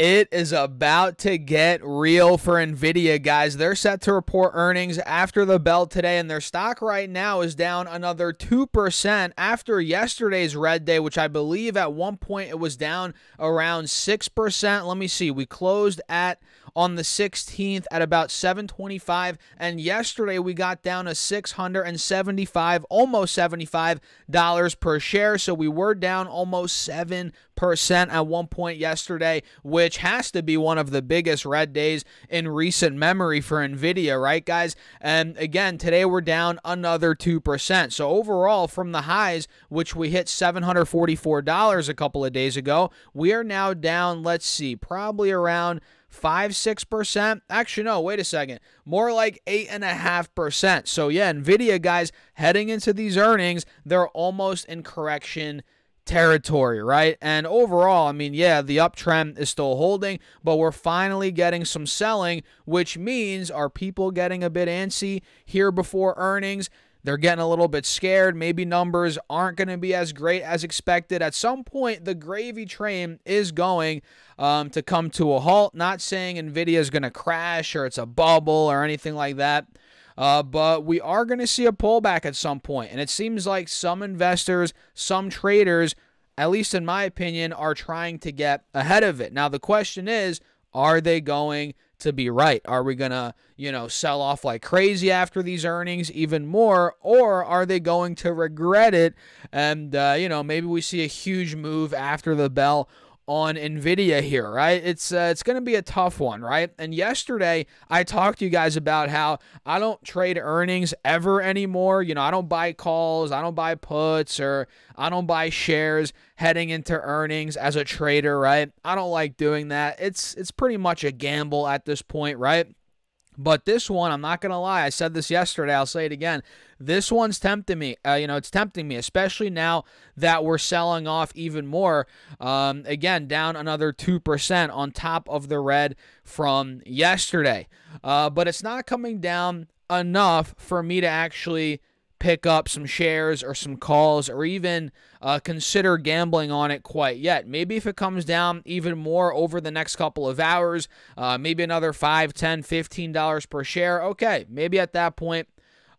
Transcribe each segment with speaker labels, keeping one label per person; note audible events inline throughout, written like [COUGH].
Speaker 1: It is about to get real for Nvidia, guys. They're set to report earnings after the bell today, and their stock right now is down another 2% after yesterday's red day, which I believe at one point it was down around 6%. Let me see. We closed at on the 16th at about 725 and yesterday we got down to 675 almost 75 dollars per share. So we were down almost 7% at one point yesterday which has to be one of the biggest red days in recent memory for Nvidia right guys? And again today we're down another 2% so overall from the highs which we hit $744 a couple of days ago we are now down let's see probably around five, six percent. Actually, no, wait a second. More like eight and a half percent. So yeah, Nvidia guys heading into these earnings, they're almost in correction territory, right? And overall, I mean, yeah, the uptrend is still holding, but we're finally getting some selling, which means are people getting a bit antsy here before earnings? They're getting a little bit scared. Maybe numbers aren't going to be as great as expected. At some point, the gravy train is going um, to come to a halt. Not saying NVIDIA is going to crash or it's a bubble or anything like that. Uh, but we are going to see a pullback at some point. And it seems like some investors, some traders, at least in my opinion, are trying to get ahead of it. Now, the question is are they going to be right? Are we going to, you know, sell off like crazy after these earnings even more? Or are they going to regret it? And, uh, you know, maybe we see a huge move after the bell on Nvidia here, right? It's uh, it's going to be a tough one, right? And yesterday I talked to you guys about how I don't trade earnings ever anymore. You know, I don't buy calls, I don't buy puts or I don't buy shares heading into earnings as a trader, right? I don't like doing that. It's it's pretty much a gamble at this point, right? But this one, I'm not going to lie. I said this yesterday. I'll say it again. This one's tempting me. Uh, you know, it's tempting me, especially now that we're selling off even more. Um, again, down another 2% on top of the red from yesterday. Uh, but it's not coming down enough for me to actually pick up some shares or some calls or even uh, consider gambling on it quite yet. Maybe if it comes down even more over the next couple of hours, uh, maybe another 5 10 $15 per share, okay, maybe at that point.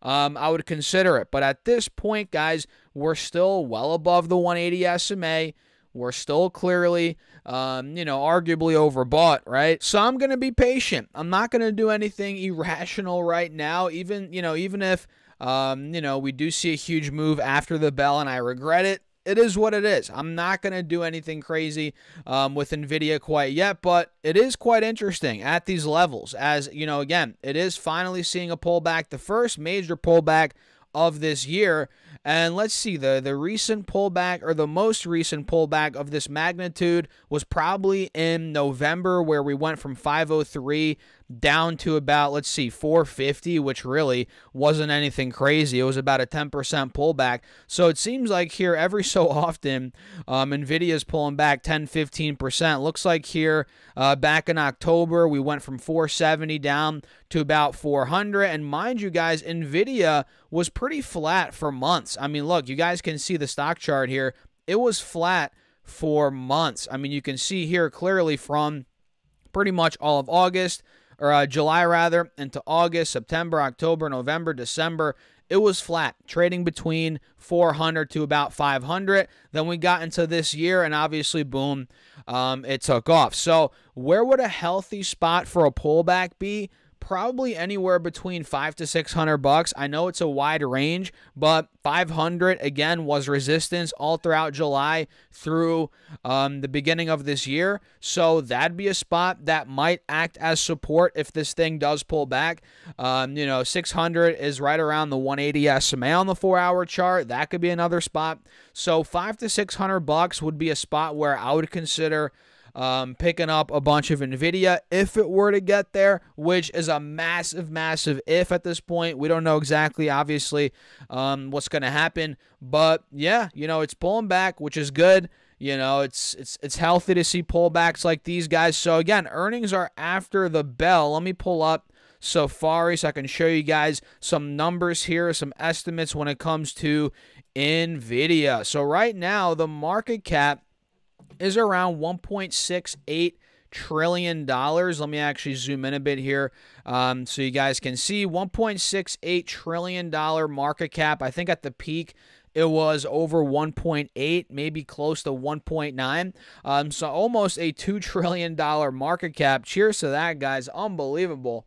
Speaker 1: Um, I would consider it. But at this point, guys, we're still well above the 180 SMA. We're still clearly, um, you know, arguably overbought, right? So I'm going to be patient. I'm not going to do anything irrational right now, even, you know, even if um, you know, we do see a huge move after the bell, and I regret it. It is what it is. I'm not going to do anything crazy um, with NVIDIA quite yet, but it is quite interesting at these levels. As, you know, again, it is finally seeing a pullback, the first major pullback of this year. And let's see, the, the recent pullback or the most recent pullback of this magnitude was probably in November, where we went from 503 down to about, let's see, 450, which really wasn't anything crazy. It was about a 10% pullback. So it seems like here every so often, um, NVIDIA is pulling back 10, 15%. Looks like here uh, back in October, we went from 470 down to about 400. And mind you guys, NVIDIA was pretty flat for months. I mean, look, you guys can see the stock chart here. It was flat for months. I mean, you can see here clearly from pretty much all of August or uh, July rather, into August, September, October, November, December. It was flat, trading between 400 to about 500. Then we got into this year, and obviously, boom, um, it took off. So, where would a healthy spot for a pullback be? Probably anywhere between five to six hundred bucks. I know it's a wide range, but five hundred again was resistance all throughout July through um, the beginning of this year. So that'd be a spot that might act as support if this thing does pull back. Um, you know, six hundred is right around the one eighty SMA on the four hour chart. That could be another spot. So five to six hundred bucks would be a spot where I would consider um, picking up a bunch of NVIDIA if it were to get there, which is a massive, massive if at this point. We don't know exactly, obviously, um, what's going to happen. But yeah, you know, it's pulling back, which is good. You know, it's it's it's healthy to see pullbacks like these guys. So again, earnings are after the bell. Let me pull up Safari so I can show you guys some numbers here, some estimates when it comes to Nvidia. So right now, the market cap is around 1.68 trillion dollars. Let me actually zoom in a bit here um, so you guys can see 1.68 trillion dollar market cap. I think at the peak it was over 1.8, maybe close to 1.9. Um, so almost a $2 trillion market cap. Cheers to that, guys. Unbelievable.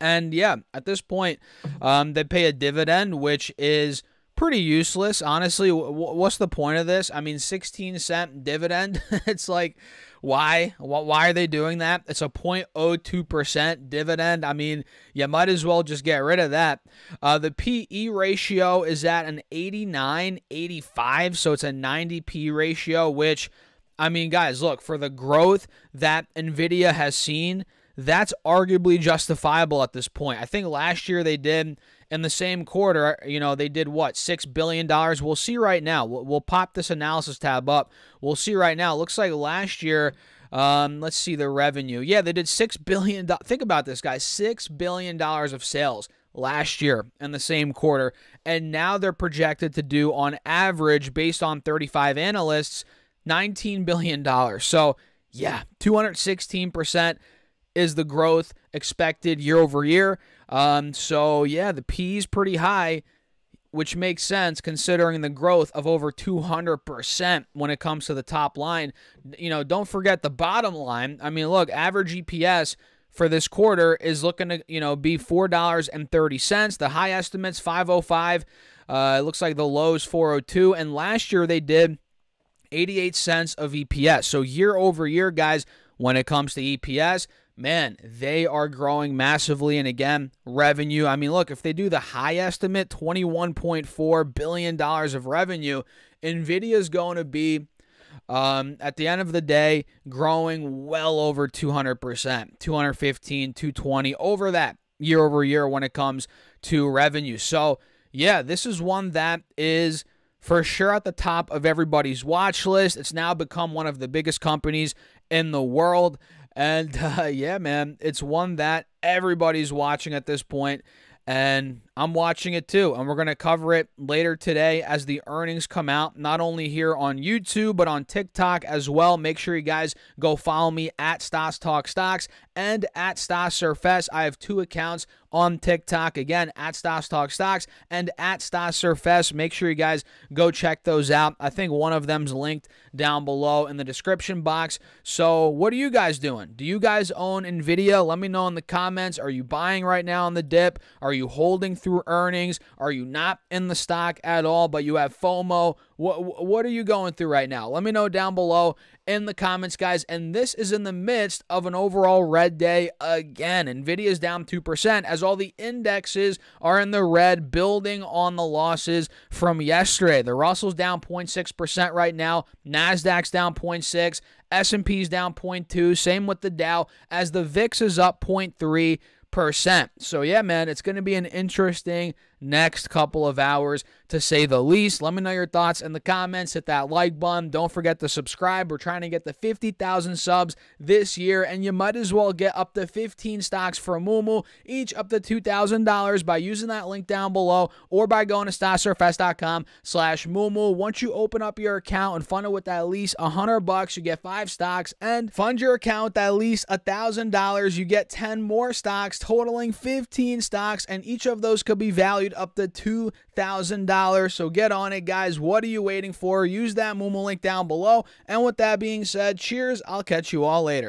Speaker 1: And yeah, at this point, um, they pay a dividend, which is pretty useless. Honestly, what's the point of this? I mean, 16 cent dividend. [LAUGHS] it's like, why? Why are they doing that? It's a 0.02% dividend. I mean, you might as well just get rid of that. Uh, the PE ratio is at an 89, 85, so it's a 90 P ratio, which, I mean, guys, look, for the growth that NVIDIA has seen, that's arguably justifiable at this point. I think last year they did in the same quarter, you know, they did what, $6 billion? We'll see right now. We'll, we'll pop this analysis tab up. We'll see right now. It looks like last year, um, let's see the revenue. Yeah, they did $6 billion. Think about this, guys $6 billion of sales last year in the same quarter. And now they're projected to do, on average, based on 35 analysts, $19 billion. So, yeah, 216% is the growth expected year over year. Um, so yeah, the P is pretty high, which makes sense considering the growth of over 200% when it comes to the top line. You know, don't forget the bottom line. I mean, look, average EPS for this quarter is looking to, you know, be $4.30. The high estimates 505. Uh, it looks like the lows 402 and last year they did 88 cents of EPS. So year over year, guys, when it comes to EPS, man, they are growing massively. And again, revenue. I mean, look, if they do the high estimate, $21.4 billion of revenue, NVIDIA is going to be, um, at the end of the day, growing well over 200%, 215, 220, over that year over year when it comes to revenue. So, yeah, this is one that is for sure at the top of everybody's watch list. It's now become one of the biggest companies in the world. And [LAUGHS] uh, yeah, man, it's one that everybody's watching at this point, and I'm watching it too. And we're going to cover it later today as the earnings come out, not only here on YouTube, but on TikTok as well. Make sure you guys go follow me at Stas Talk Stocks and at Stas Serfes. I have two accounts on TikTok. Again, at Stas Talk Stocks and at Stas Serfes. Make sure you guys go check those out. I think one of them's linked down below in the description box. So, what are you guys doing? Do you guys own NVIDIA? Let me know in the comments. Are you buying right now on the dip? Are you holding through earnings? Are you not in the stock at all, but you have FOMO? What, what are you going through right now? Let me know down below in the comments, guys. And this is in the midst of an overall red day again. Nvidia is down 2% as all the indexes are in the red, building on the losses from yesterday. The Russell's down 0.6% right now. Nasdaq's down 0.6. S&P's down 0.2. Same with the Dow as the VIX is up 0.3 percent. So yeah, man, it's going to be an interesting next couple of hours to say the least. Let me know your thoughts in the comments. Hit that like button. Don't forget to subscribe. We're trying to get the 50,000 subs this year, and you might as well get up to 15 stocks for Moomoo, each up to $2,000 by using that link down below or by going to StasSerfes.com slash Moomoo. Once you open up your account and fund it with at least 100 bucks, you get five stocks, and fund your account with at least $1,000, you get 10 more stocks, totaling 15 stocks, and each of those could be valued valued up to $2,000. So get on it, guys. What are you waiting for? Use that Moomoo link down below. And with that being said, cheers. I'll catch you all later.